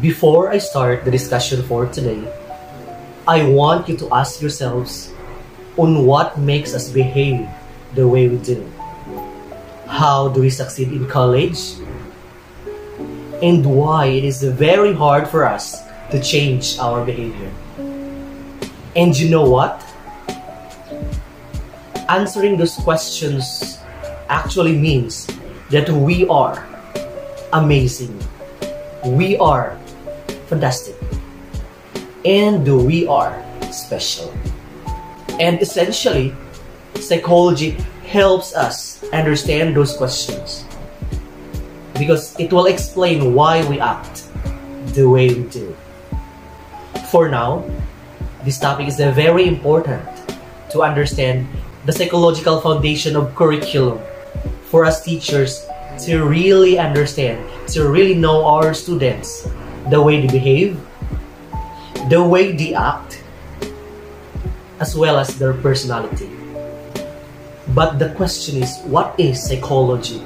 Before I start the discussion for today, I want you to ask yourselves on what makes us behave the way we do. How do we succeed in college? And why it is very hard for us to change our behavior. And you know what? Answering those questions actually means that we are amazing. We are fantastic. And we are special. And essentially, psychology helps us understand those questions because it will explain why we act the way we do. For now, this topic is very important to understand the psychological foundation of curriculum for us teachers to really understand, to really know our students, the way they behave, the way they act, as well as their personality. But the question is, what is psychology?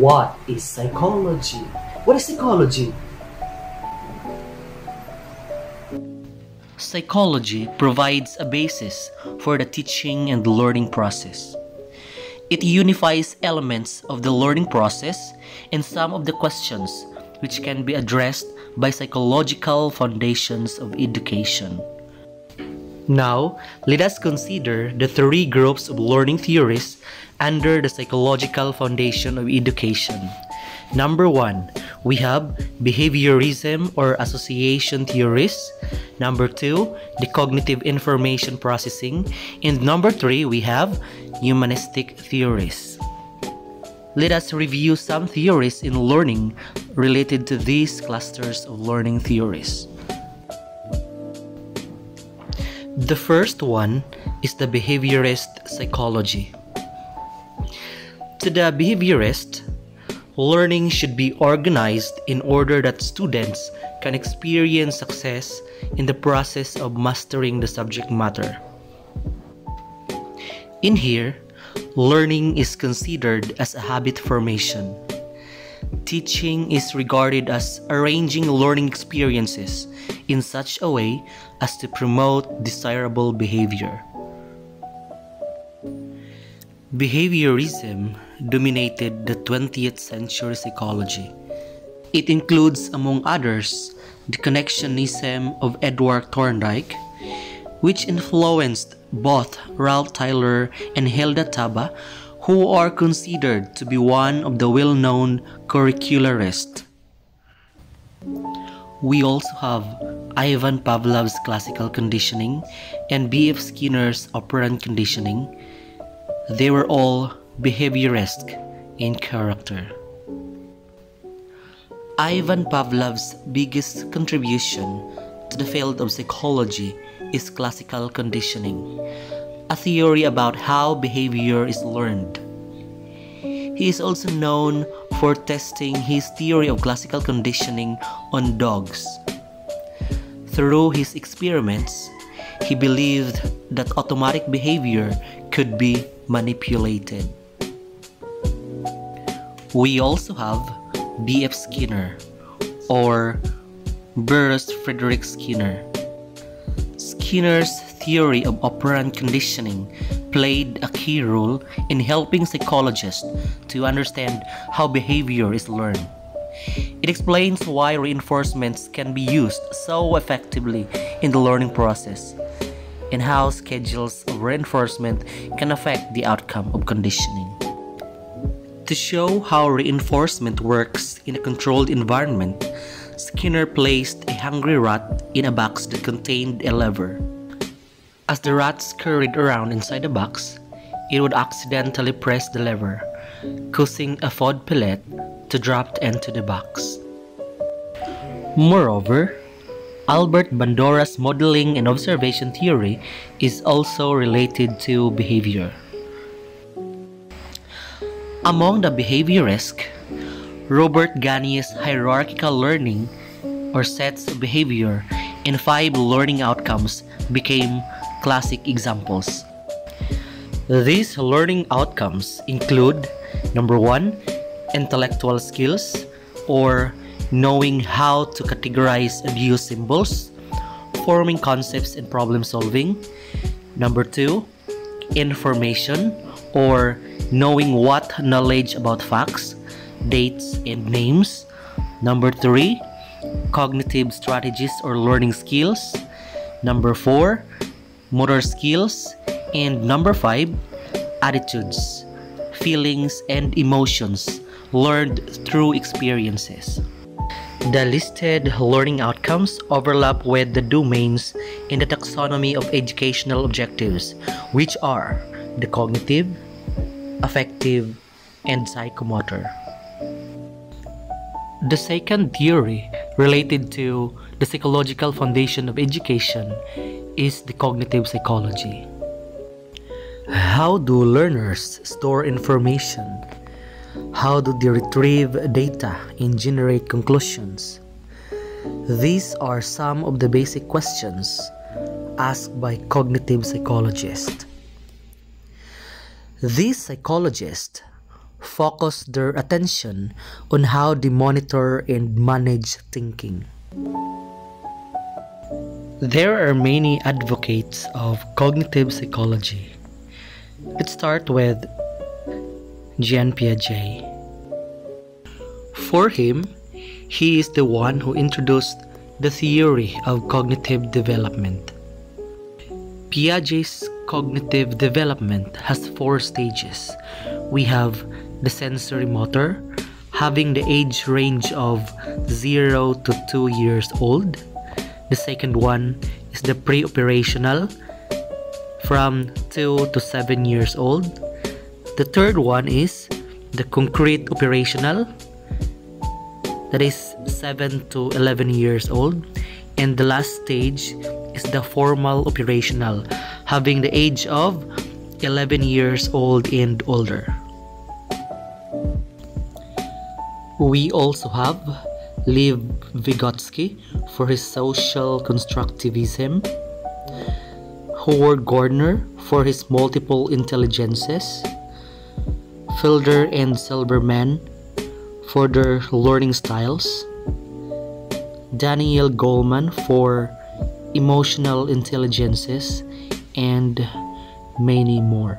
What is psychology? What is psychology? Psychology provides a basis for the teaching and learning process. It unifies elements of the learning process and some of the questions which can be addressed by psychological foundations of education. Now, let us consider the three groups of learning theories under the psychological foundation of education. Number one, we have behaviorism or association theories. Number two, the cognitive information processing. And number three, we have humanistic theories. Let us review some theories in learning related to these clusters of learning theories. The first one is the behaviorist psychology. To the behaviorist, learning should be organized in order that students can experience success in the process of mastering the subject matter. In here, learning is considered as a habit formation. Teaching is regarded as arranging learning experiences in such a way as to promote desirable behavior. Behaviorism dominated the 20th century psychology. It includes, among others, the connectionism of Edward Thorndike, which influenced both Ralph Tyler and Hilda Taba, who are considered to be one of the well-known curricularists. We also have Ivan Pavlov's classical conditioning and B.F. Skinner's operant conditioning. They were all behaviorist in character. Ivan Pavlov's biggest contribution to the field of psychology is classical conditioning, a theory about how behavior is learned. He is also known for testing his theory of classical conditioning on dogs. Through his experiments, he believed that automatic behavior could be manipulated. We also have B.F. Skinner or Burrhus Frederick Skinner. Skinner's theory of operant conditioning played a key role in helping psychologists to understand how behavior is learned. It explains why reinforcements can be used so effectively in the learning process and how schedules of reinforcement can affect the outcome of conditioning. To show how reinforcement works in a controlled environment, Skinner placed a hungry rat in a box that contained a lever. As the rat scurried around inside the box, it would accidentally press the lever, causing a food pellet to drop into the box. Moreover, Albert Bandura's modeling and observation theory is also related to behavior. Among the behaviorists, Robert Gagne's hierarchical learning or sets of behavior and five learning outcomes became classic examples. These learning outcomes include number one, intellectual skills or knowing how to categorize and use symbols, forming concepts and problem solving. Number two, information or knowing what knowledge about facts, dates, and names. Number three, cognitive strategies or learning skills. Number four, motor skills. And number five, attitudes, feelings, and emotions learned through experiences. The listed learning outcomes overlap with the domains in the taxonomy of educational objectives, which are the cognitive, affective, and psychomotor. The second theory related to the psychological foundation of education is the cognitive psychology. How do learners store information? How do they retrieve data and generate conclusions? These are some of the basic questions asked by cognitive psychologists. These psychologists focus their attention on how they monitor and manage thinking. There are many advocates of cognitive psychology. Let's start with Jean Piaget. For him, he is the one who introduced the theory of cognitive development. Piaget's cognitive development has four stages. We have the sensory motor, having the age range of 0 to 2 years old. The second one is the pre-operational from 2 to 7 years old. The third one is the concrete operational that is 7 to 11 years old. And the last stage is the formal operational having the age of 11 years old and older. We also have Lev Vygotsky for his social constructivism, Howard Gardner for his multiple intelligences, Felder and Silverman for their learning styles, Daniel Goleman for emotional intelligences, and many more.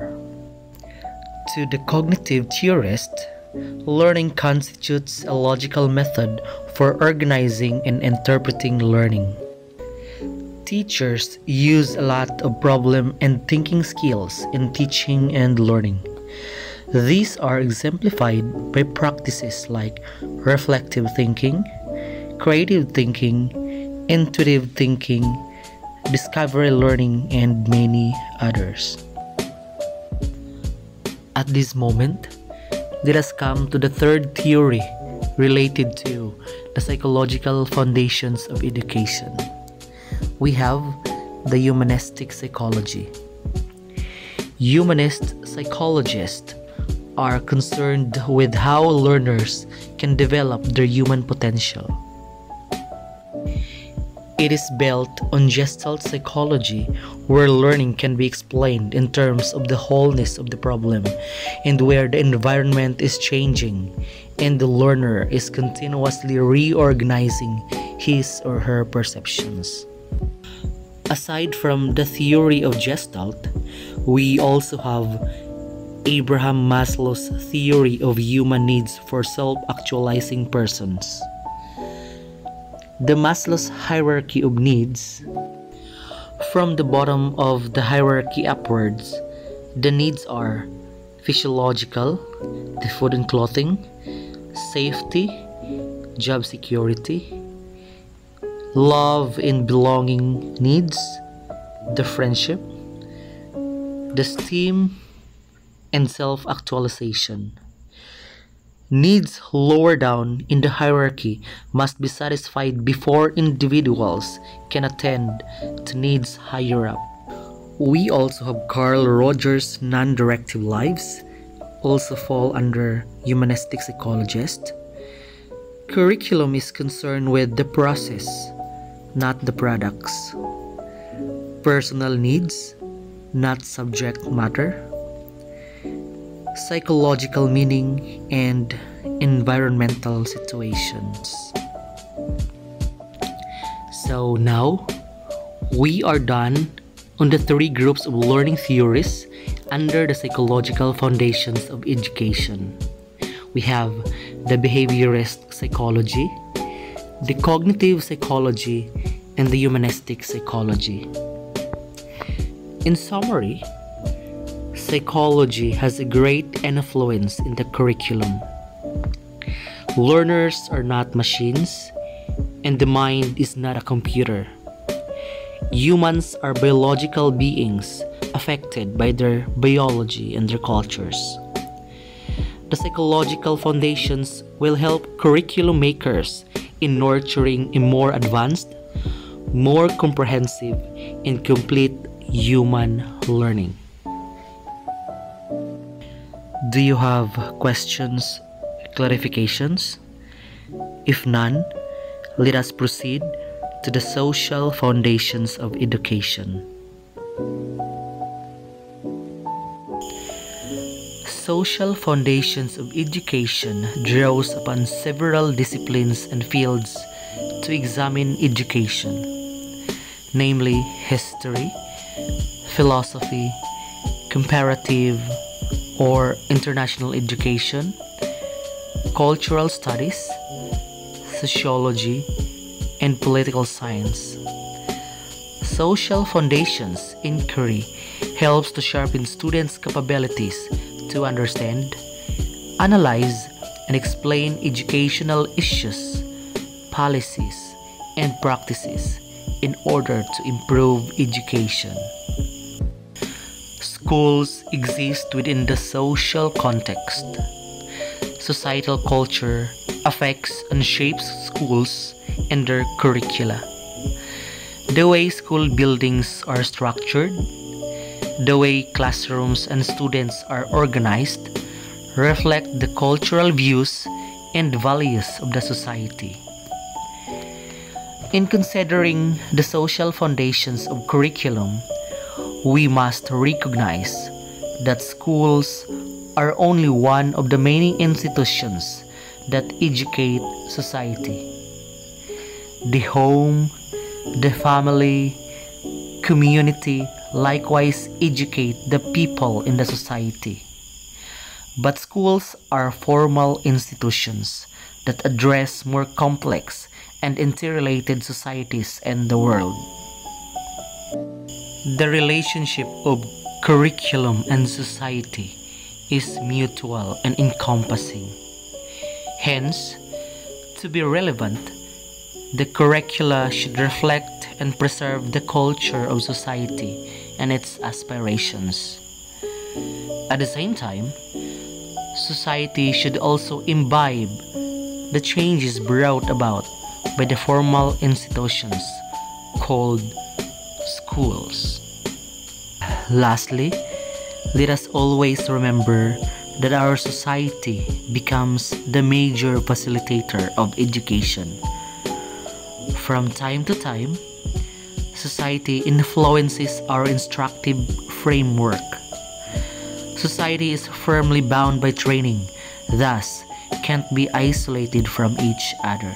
To the cognitive theorist, learning constitutes a logical method for organizing and interpreting learning. Teachers use a lot of problem and thinking skills in teaching and learning. These are exemplified by practices like reflective thinking, creative thinking, intuitive thinking, discovery learning, and many others. At this moment, let us come to the third theory related to the psychological foundations of education. We have the humanistic psychology. Humanist psychologists are concerned with how learners can develop their human potential. It is built on Gestalt psychology, where learning can be explained in terms of the wholeness of the problem and where the environment is changing and the learner is continuously reorganizing his or her perceptions. Aside from the theory of Gestalt, we also have Abraham Maslow's theory of human needs for self actualizing persons. The Maslow's hierarchy of needs. From the bottom of the hierarchy upwards, the needs are physiological, the food and clothing, safety, job security, love and belonging needs, the friendship, the esteem and self actualization. Needs lower down in the hierarchy must be satisfied before individuals can attend to needs higher up. We also have Carl Rogers' non directive lives, also fall under humanistic psychologist. Curriculum is concerned with the process, not the products. Personal needs, not subject matter psychological meaning, and environmental situations. So now we are done on the three groups of learning theories under the psychological foundations of education. We have the behaviorist psychology, the cognitive psychology, and the humanistic psychology. In summary, psychology has a great influence in the curriculum. Learners are not machines, and the mind is not a computer. Humans are biological beings affected by their biology and their cultures. The psychological foundations will help curriculum makers in nurturing a more advanced, more comprehensive, and complete human learning. Do you have questions, clarifications? If none, let us proceed to the social foundations of education. Social foundations of education draws upon several disciplines and fields to examine education, namely history, philosophy, comparative or international education, cultural studies, sociology, and political science. Social Foundations inquiry helps to sharpen students' capabilities to understand, analyze, and explain educational issues, policies, and practices in order to improve education. Schools exist within the social context. Societal culture affects and shapes schools and their curricula. The way school buildings are structured, the way classrooms and students are organized reflect the cultural views and values of the society. In considering the social foundations of curriculum, we must recognize that schools are only one of the many institutions that educate society. The home, the family, community likewise educate the people in the society. But schools are formal institutions that address more complex and interrelated societies in the world. The relationship of curriculum and society is mutual and encompassing. Hence, to be relevant, the curricula should reflect and preserve the culture of society and its aspirations. At the same time, society should also imbibe the changes brought about by the formal institutions called schools. Lastly, let us always remember that our society becomes the major facilitator of education. From time to time, society influences our instructive framework. Society is firmly bound by training, thus can't be isolated from each other.